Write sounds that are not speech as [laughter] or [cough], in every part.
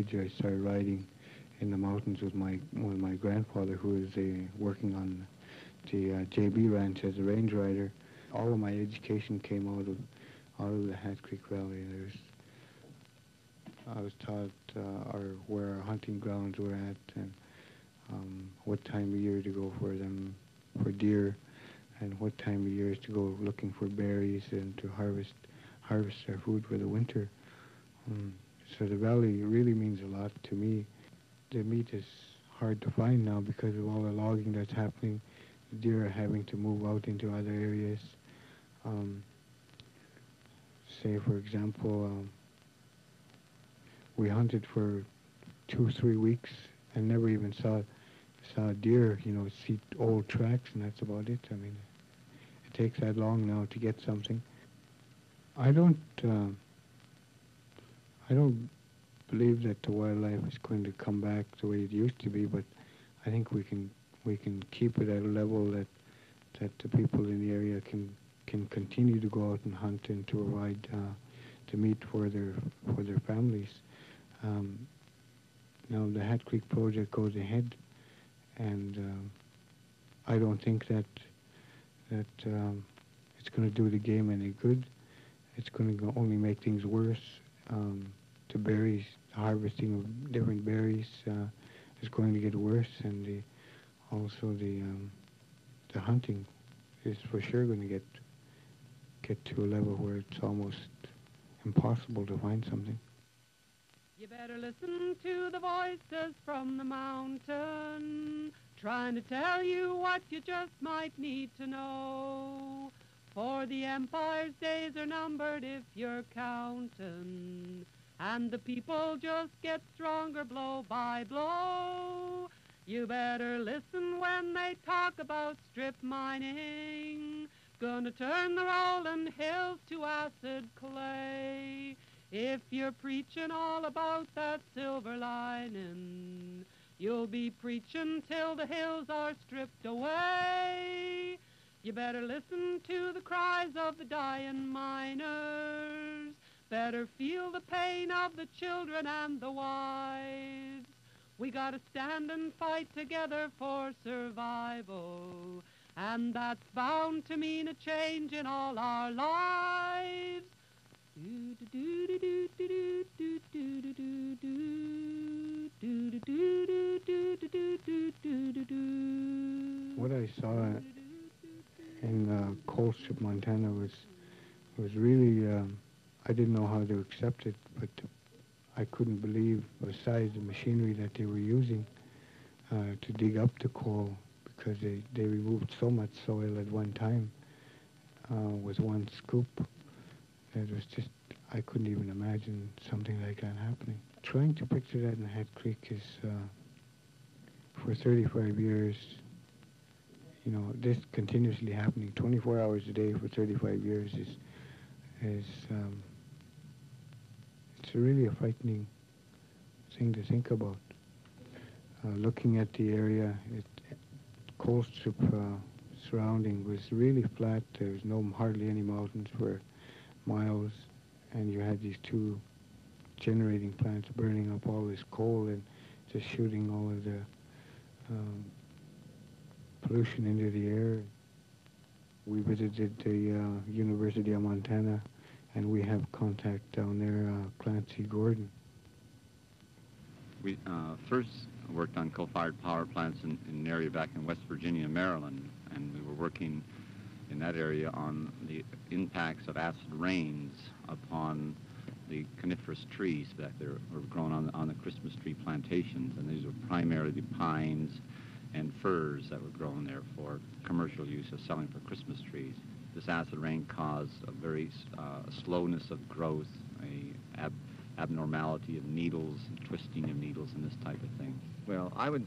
age, I started riding in the mountains with my with my grandfather, who was uh, working on the uh, JB Ranch as a range rider. All of my education came out of out of the Hat Creek Valley. There's I was taught uh, our, where our hunting grounds were at and um, what time of year to go for them for deer and what time of year to go looking for berries and to harvest harvest our food for the winter. Um, so the valley really means a lot to me. The meat is hard to find now because of all the logging that's happening. The deer are having to move out into other areas. Um, say, for example, um, we hunted for two, three weeks and never even saw saw deer. You know, see old tracks, and that's about it. I mean, it takes that long now to get something. I don't. Uh, I don't believe that the wildlife is going to come back the way it used to be, but I think we can we can keep it at a level that that the people in the area can can continue to go out and hunt and to provide uh, the meat for their for their families. Um, now the Hat Creek project goes ahead, and uh, I don't think that that um, it's going to do the game any good. It's going to only make things worse. Um, the berries, the harvesting of different berries uh, is going to get worse, and the, also the um, the hunting is for sure going to get get to a level where it's almost impossible to find something. You better listen to the voices from the mountain, trying to tell you what you just might need to know. For the empire's days are numbered if you're counting, and the people just get stronger blow by blow. You better listen when they talk about strip mining, gonna turn the rolling hills to acid clay. If you're preaching all about that silver lining, you'll be preaching till the hills are stripped away. You better listen to the cries of the dying miners. Better feel the pain of the children and the wives. We gotta stand and fight together for survival. And that's bound to mean a change in all our lives. What I saw in uh, Colstrip, Montana was was really um, I didn't know how to accept it, but I couldn't believe, the besides the machinery that they were using uh, to dig up the coal, because they, they removed so much soil at one time uh, with one scoop. It was just, I couldn't even imagine something like that happening. Trying to picture that in Hat Creek is, uh, for 35 years, you know, this continuously happening 24 hours a day for 35 years is, is um, it's really a frightening thing to think about. Uh, looking at the area, it, Colstrip uh, surrounding was really flat. There was no hardly any mountains for miles, and you had these two generating plants burning up all this coal and just shooting all of the um, pollution into the air. We visited the uh, University of Montana, and we have contact down there, uh, Clancy Gordon. We uh, first worked on coal-fired power plants in, in, an area back in West Virginia, Maryland, and we were working in that area on the impacts of acid rains upon the coniferous trees that were grown on, on the Christmas tree plantations, and these were primarily the pines and firs that were grown there for commercial use of selling for Christmas trees. This acid rain caused a very uh, slowness of growth, a ab abnormality of needles, twisting of needles, and this type of thing. Well, I would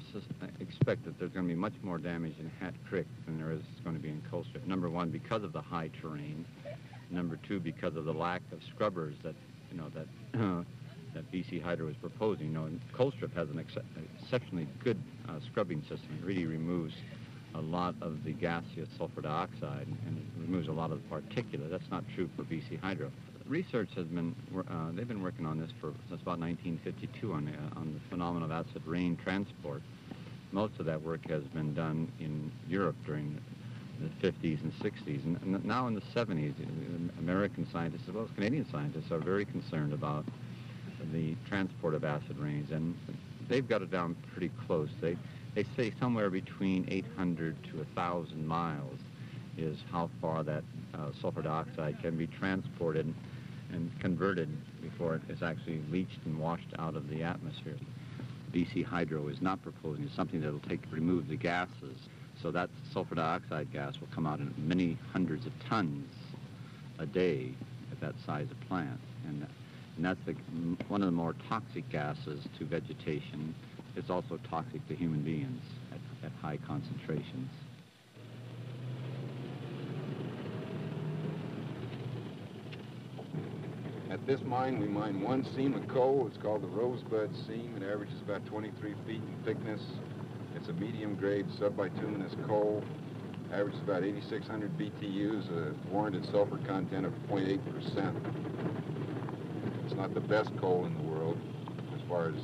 expect that there's going to be much more damage in Hat Creek than there is going to be in Colstrip. Number one, because of the high terrain. Number two, because of the lack of scrubbers that, you know, that uh, [clears throat] that BC Hydro is proposing. You know, Colstrip has an ex exceptionally good uh, scrubbing system. It really removes a lot of the gaseous sulfur dioxide and it removes a lot of the particulate. That's not true for BC Hydro. research has been, uh, they've been working on this for, since about 1952 on, the- on the phenomenon of acid rain transport. Most of that work has been done in Europe during the 50s and 60s. And, and now in the 70s, uh, American scientists as well as Canadian scientists are very concerned about the transport of acid rains. And they've got it down pretty close. They, they say somewhere between 800 to 1,000 miles is how far that uh, sulfur dioxide can be transported and converted before it is actually leached and washed out of the atmosphere. BC Hydro is not proposing something that will take remove the gases, so that sulfur dioxide gas will come out in many hundreds of tons a day at that size of plant, and, and that's the, one of the more toxic gases to vegetation. It's also toxic to human beings at, at high concentrations. At this mine, we mine one seam of coal. It's called the Rosebud seam. It averages about 23 feet in thickness. It's a medium-grade subbituminous coal. Averages about 8,600 BTUs, a warranted sulfur content of 0.8%. It's not the best coal in the world as far as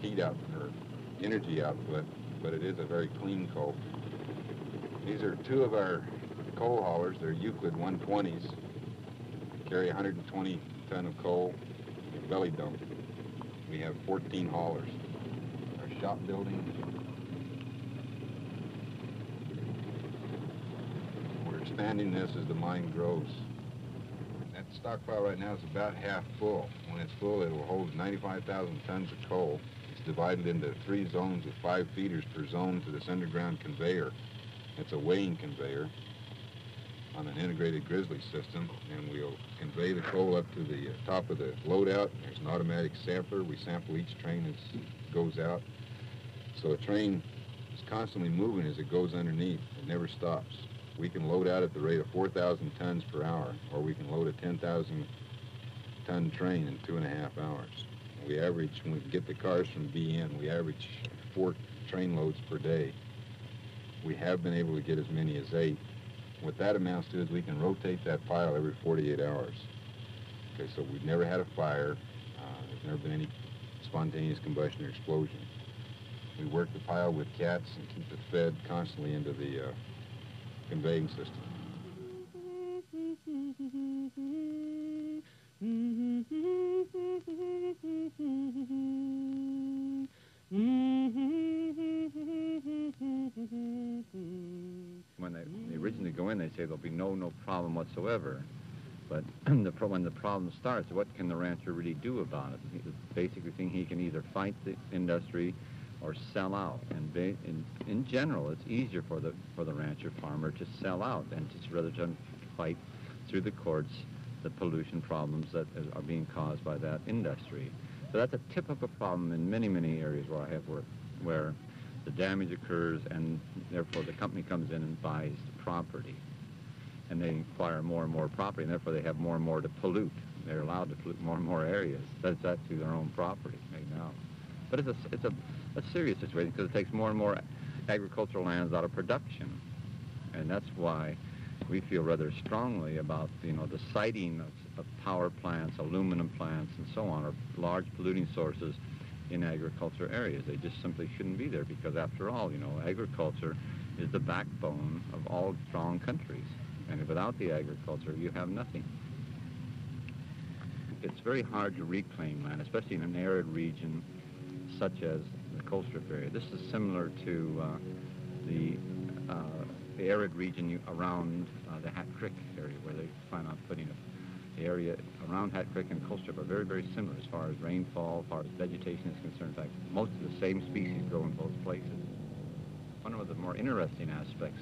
heat out or energy output, but it is a very clean coal. These are two of our coal haulers. They're Euclid 120s. Carry 120 ton of coal belly dump. We have 14 haulers. Our shop building. We're expanding this as the mine grows. That stockpile right now is about half full. When it's full, it will hold 95,000 tons of coal. Divided into three zones with five feeders per zone to this underground conveyor. It's a weighing conveyor on an integrated grizzly system, and we'll convey the coal up to the uh, top of the loadout. There's an automatic sampler. We sample each train as it goes out. So the train is constantly moving as it goes underneath. It never stops. We can load out at the rate of 4,000 tons per hour, or we can load a 10,000 ton train in two and a half hours. We average, when we get the cars from BN, we average four train loads per day. We have been able to get as many as eight. What that amounts to is we can rotate that pile every 48 hours. Okay, so we've never had a fire. Uh, there's never been any spontaneous combustion or explosion. We work the pile with cats and keep it fed constantly into the uh, conveying system. When they, they originally go in, they say there'll be no no problem whatsoever. But [clears throat] the, when the problem starts, what can the rancher really do about it? He- The basically thing he can either fight the industry or sell out. And in, in general, it's easier for the for the rancher farmer to sell out than to rather than fight through the courts the pollution problems that are being caused by that industry. So that's a typical problem in many many areas where I have worked, where the damage occurs and therefore the company comes in and buys the property and they acquire more and more property, and therefore they have more and more to pollute. They're allowed to pollute more and more areas. That's actually their own property right now. But it's a, it's a, a serious situation because it takes more and more agricultural lands out of production. And that's why we feel rather strongly about, you know, the siting of, of power plants, aluminum plants, and so on, or large polluting sources in agriculture areas. They just simply shouldn't be there because, after all, you know, agriculture is the backbone of all strong countries. And without the agriculture, you have nothing. It's very hard to reclaim land, especially in an arid region such as the Colstrip area. This is similar to uh, the, uh, the arid region around uh, the Hat Creek area where they plan on putting it. The area around Hat Creek and Colstrip are very, very similar as far as rainfall, as far as vegetation is concerned. In fact, most of the same species grow in both places. One of the more interesting aspects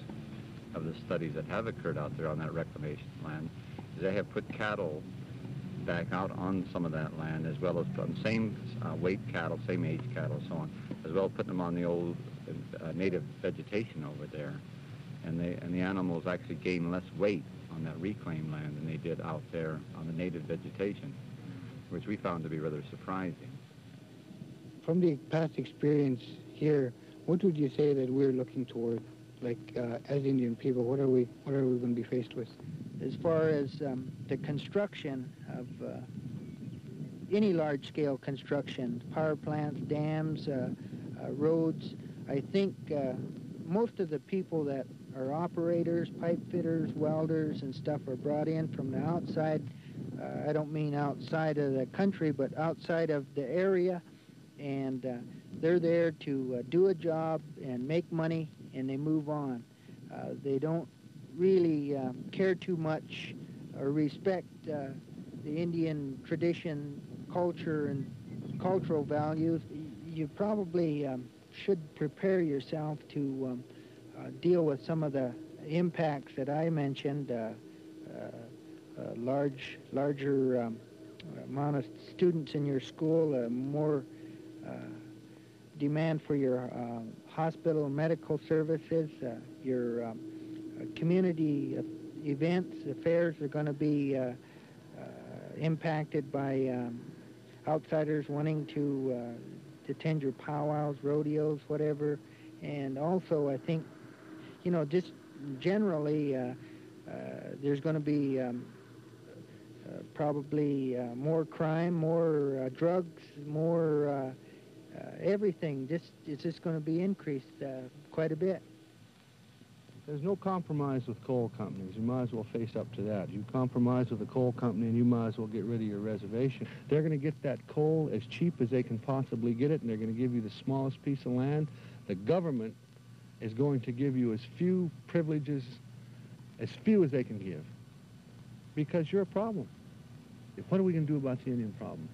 of the studies that have occurred out there on that reclamation land is they have put cattle back out on some of that land as well as on same uh, weight cattle, same age cattle, so on, as well as putting them on the old uh, native vegetation over there. And, they, and the animals actually gain less weight on that reclaimed land than they did out there on the native vegetation, which we found to be rather surprising. From the past experience here, what would you say that we're looking toward? Like, uh, as Indian people, what are we, what are we going to be faced with? as far as um, the construction of uh, any large-scale construction, power plants, dams, uh, uh, roads, I think uh, most of the people that are operators, pipe fitters, welders, and stuff are brought in from the outside. Uh, I don't mean outside of the country, but outside of the area, and they're there to do a job and make money, and they move on. Uh, they don't really um, care too much or respect uh, the Indian tradition, culture, and cultural values. You probably um, should prepare yourself to um, uh, deal with some of the impacts that I mentioned, uh, uh, large, larger um, amount of students in your school, uh, more uh, demand for your uh, hospital medical services, your um, community events, affairs are going to be impacted by um, outsiders wanting to, attend your powwows, rodeos, whatever. And also, I think you know, just generally, uh, uh, there's going to be um, uh, probably uh, more crime, more uh, drugs, more uh, Uh, everything. Just it's just going to be increased uh, quite a bit. There's no compromise with coal companies. You might as well face up to that. You compromise with a coal company and you might as well get rid of your reservation. They're going to get that coal as cheap as they can possibly get it, and they're going to give you the smallest piece of land. The government is going to give you as few privileges, as few as they can give, because you're a problem. What are we going to do about the Indian problem?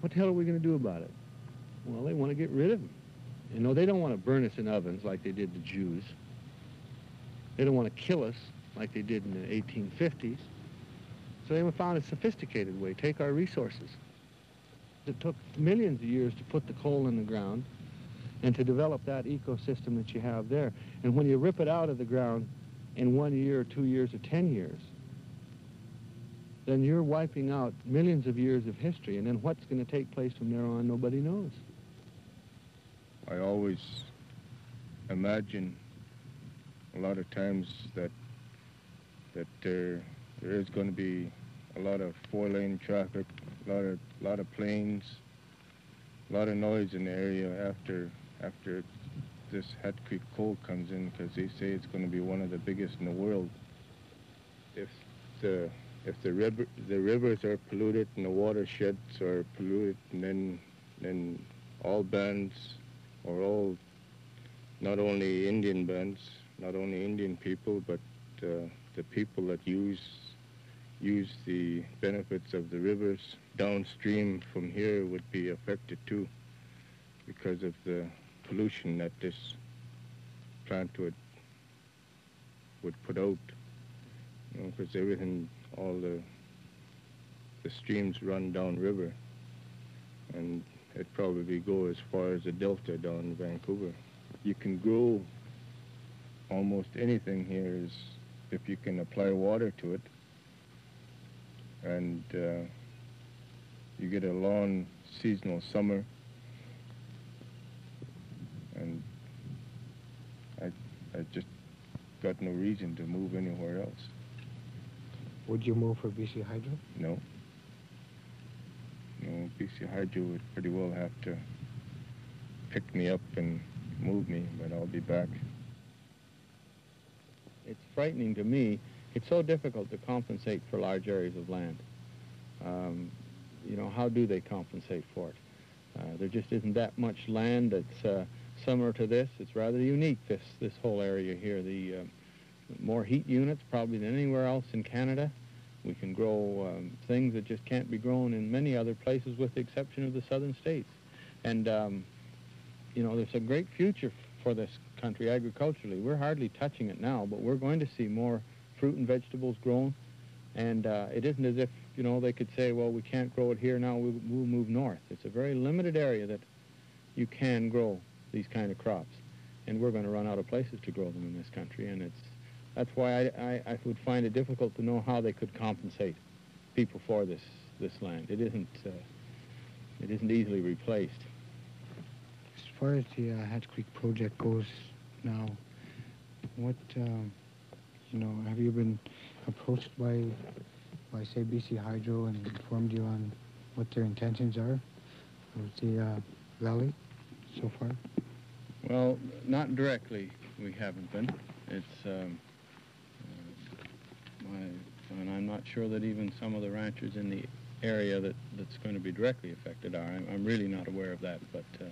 What the hell are we going to do about it? Well, they want to get rid of them. You know, they don't want to burn us in ovens like they did the Jews. They don't want to kill us like they did in the 1850s. So they found a sophisticated way, take our resources. It took millions of years to put the coal in the ground and to develop that ecosystem that you have there. And when you rip it out of the ground in one year, or two years, or 10 years, then you're wiping out millions of years of history. And then what's going to take place from there on, nobody knows. I always imagine a lot of times that that there there is going to be a lot of four-lane traffic, a lot of lot of planes, a lot of noise in the area after after this Hat Creek coal comes in because they say it's going to be one of the biggest in the world. If the if the river the rivers are polluted and the watersheds are polluted, and then then all bands or all not only Indian bands, not only Indian people, but uh, the people that use use the benefits of the rivers downstream from here would be affected too because of the pollution that this plant would would put out. You know, because everything, all the the streams run downriver, and it probably go as far as the delta down in Vancouver. You can grow almost anything here is if you can apply water to it, and uh, you get a long seasonal summer and I, I just got no reason to move anywhere else. Would you move for BC Hydro? No. No, BC Hydro would pretty well have to pick me up and move me, but I'll be back. It's frightening to me. It's so difficult to compensate for large areas of land. Um, you know, how do they compensate for it? Uh, there just isn't that much land that's uh, similar to this. It's rather unique, this, this whole area here. The uh, more heat units probably than anywhere else in Canada. We can grow um, things that just can't be grown in many other places with the exception of the southern states. And, um, you know, there's a great future for this country agriculturally. We're hardly touching it now, but we're going to see more fruit and vegetables grown. And uh, it isn't as if, you know, they could say, well, we can't grow it here now, we'll, we'll move north. It's a very limited area that you can grow these kind of crops. And we're going to run out of places to grow them in this country. And it's, that's why I, I, I would find it difficult to know how they could compensate people for this, this land. It isn't, uh, it isn't easily replaced. As far as the uh, Hat Creek project goes now, what, uh, you know, have you been approached by, by say BC Hydro and informed you on what their intentions are with the uh, valley so far? Well, not directly. We haven't been. It's um, my, and I'm not sure that even some of the ranchers in the area that, that's going to be directly affected are. I'm, I'm really not aware of that, but uh,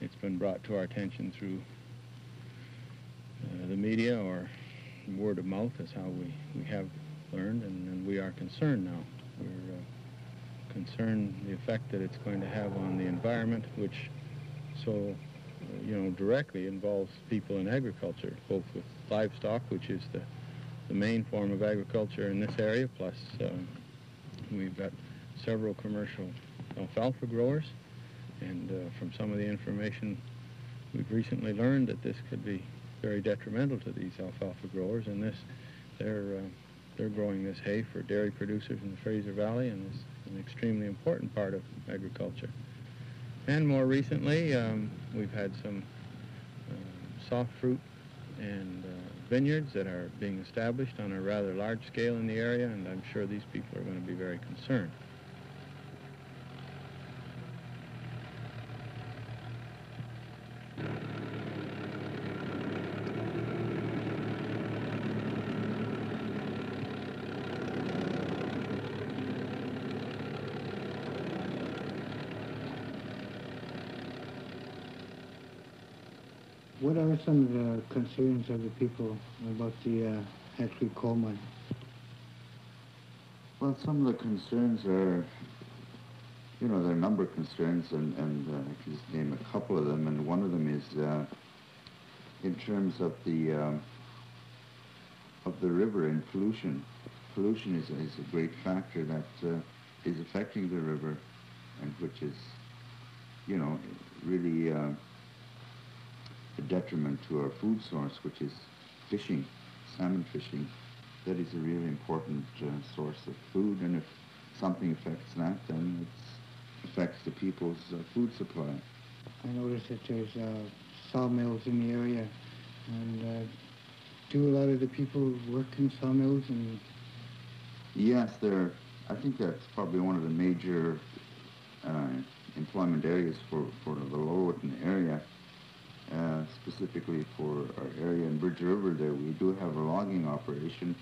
it's been brought to our attention through uh, the media or word of mouth is how we, we have learned, and, and we are concerned now. We're uh, concerned the effect that it's going to have on the environment, which so, uh, you know, directly involves people in agriculture, both with livestock, which is the, the main form of agriculture in this area, plus um, we've got several commercial alfalfa growers, and uh, from some of the information we've recently learned that this could be very detrimental to these alfalfa growers, and this, they're, uh, they're growing this hay for dairy producers in the Fraser Valley, and it's an extremely important part of agriculture. And more recently, um, we've had some uh, soft fruit and uh, vineyards that are being established on a rather large scale in the area, and I'm sure these people are going to be very concerned. What are some of the concerns of the people about the uh, coal mine? Well, some of the concerns are, you know, there are a number of concerns, and, and uh, I can just name a couple of them, and one of them is uh, in terms of the um, of the river and pollution. Pollution is, is a great factor that uh, is affecting the river, and which is, you know, really uh, a detriment to our food source, which is fishing, salmon fishing. That is a really important uh, source of food, and if something affects that, then it affects the people's uh, food supply. I noticed that there's uh, sawmills in the area, and uh, do a lot of the people work in sawmills and Yes, there. I think that's probably one of the major uh, employment areas for, for the Lowerton area. Uh, specifically for our area in Bridge River there, we do have a logging operation,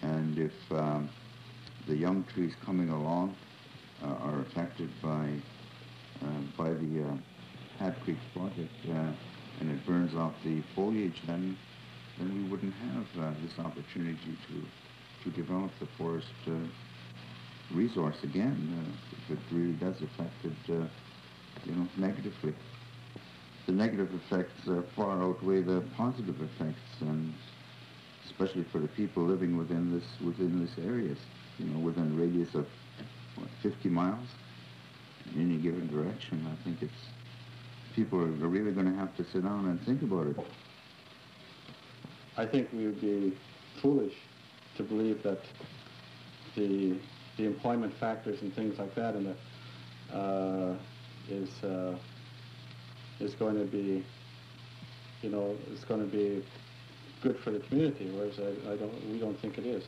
and if um, the young trees coming along uh, are affected by uh, by the uh, Hat Creek project uh, and it burns off the foliage, then then we wouldn't have uh, this opportunity to to develop the forest resource again if it really does affect it, you know, negatively. The negative effects uh, far outweigh the positive effects, and especially for the people living within this within this areas, you know, within a radius of what, 50 miles in any given direction. I think it's people are really going to have to sit down and think about it. I think we would be foolish to believe that the the employment factors and things like that and the uh, is uh, is going to be you know is going to be good for the community whereas I, I don't we don't think it is.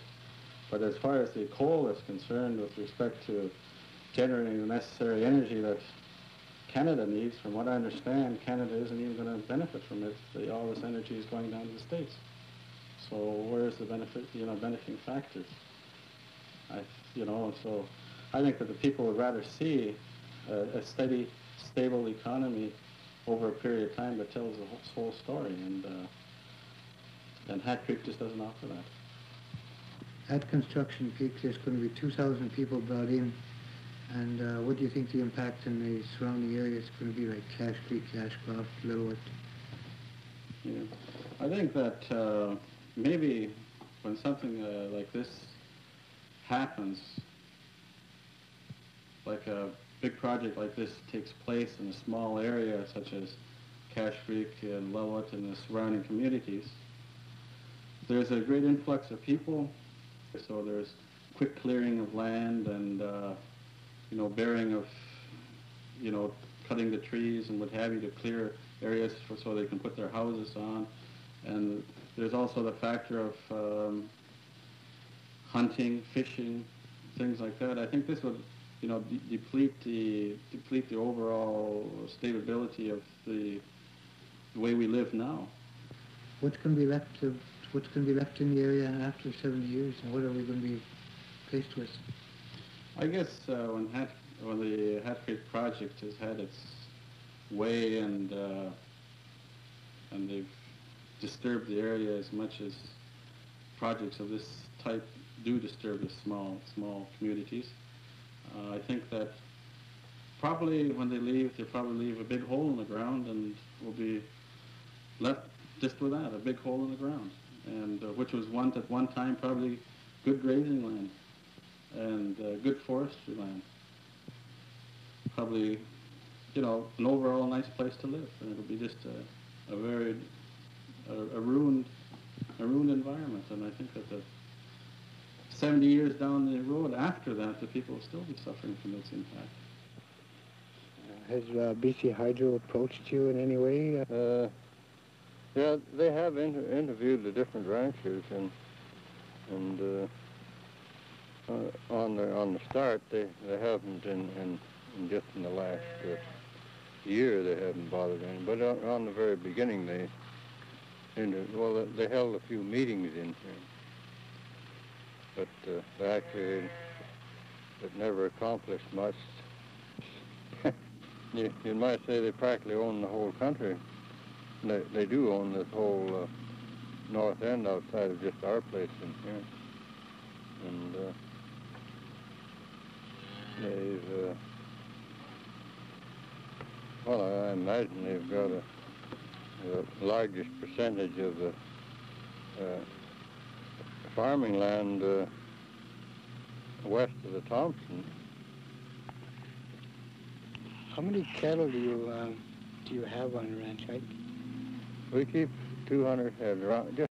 But as far as the coal is concerned with respect to generating the necessary energy that Canada needs from what I understand Canada isn't even going to benefit from it. The, all this energy is going down to the states. So where's the benefit, you know, benefiting factors? I, you know, so I think that the people would rather see a, a steady, stable economy over a period of time that tells the whole, whole story, and uh, and Hat Creek just doesn't offer that. at Construction Peak there's going to be 2,000 people brought in. And uh, what do you think the impact in the surrounding area is going to be like Cache Creek, Ashcroft, Lillooet? Yeah. I think that uh, maybe when something uh, like this happens, like a big project like this takes place in a small area such as Cache Creek and Lillooet and the surrounding communities, there's a great influx of people, so there's quick clearing of land and, uh, you know, bearing of, you know, cutting the trees and what have you to clear areas for, so they can put their houses on. And there's also the factor of um, hunting, fishing, things like that. I think this would, you know, de- deplete the deplete the overall stability of the, the way we live now. What's going to be left of, what's going to be left in the area after 70 years, and what are we going to be faced with? I guess uh, when Hat when the Hat Creek project has had its way and uh, and they've disturbed the area as much as projects of this type do disturb the small small communities. Uh, I think that probably when they leave, they probably leave a big hole in the ground and will be left just with that, a big hole in the ground, and uh, which was one at one time probably good grazing land and uh, good forestry land. Probably, you know, an overall nice place to live, and it'll be just a, a very a, a ruined a ruined environment. And I think that the 70 years down the road after that, the people will still be suffering from its impact. Has uh, BC Hydro approached you in any way? Uh, yeah, they have inter- interviewed the different ranchers, and and uh, uh, on the on the start, they they haven't in, in, in just in the last uh, year they haven't bothered any. But on, on the very beginning, they inter- well they held a few meetings in here, but uh, they actually never accomplished much. [laughs] you, you might say they practically own the whole country. They, they do own this whole uh, north end outside of just our place in here. And uh, they've, uh, well, I imagine they've got a, the largest percentage of the uh, farming land uh, west of the Thompson. How many cattle do you uh, do you have on your ranch? I, We keep 200 head, just